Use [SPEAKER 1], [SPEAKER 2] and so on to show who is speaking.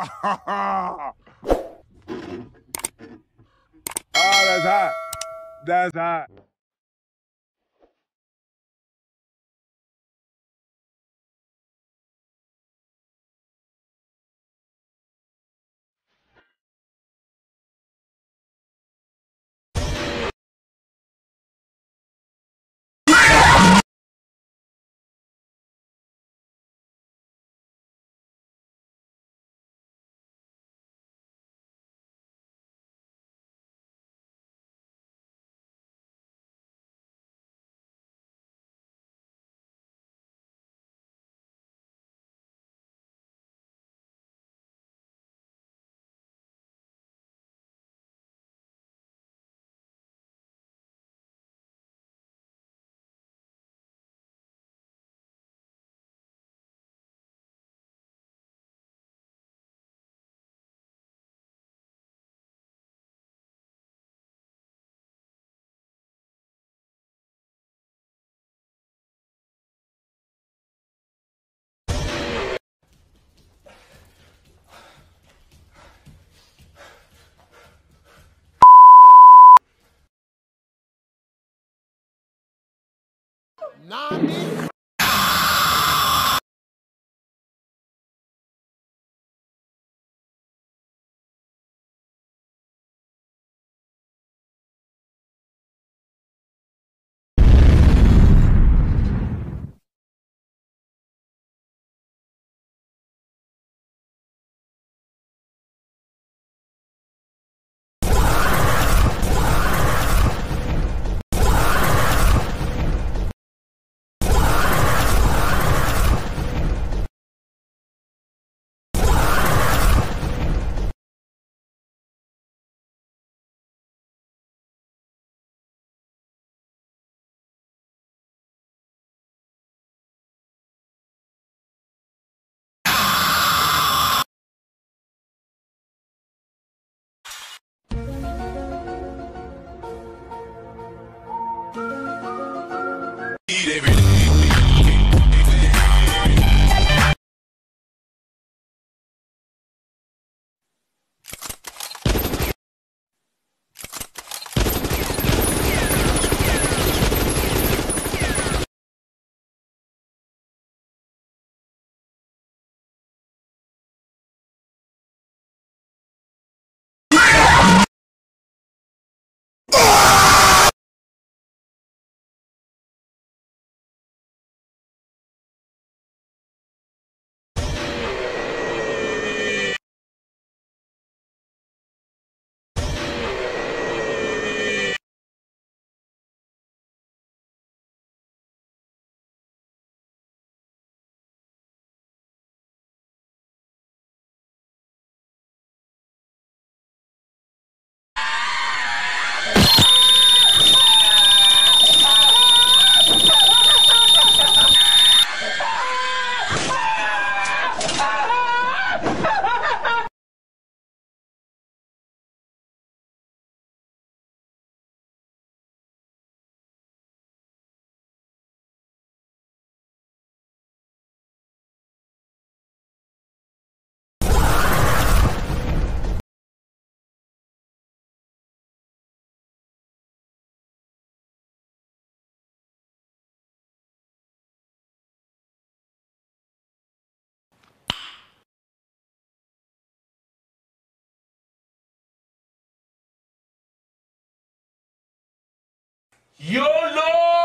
[SPEAKER 1] ah, that's hot. That's hot.
[SPEAKER 2] Nani? eat every day.
[SPEAKER 3] YOLO!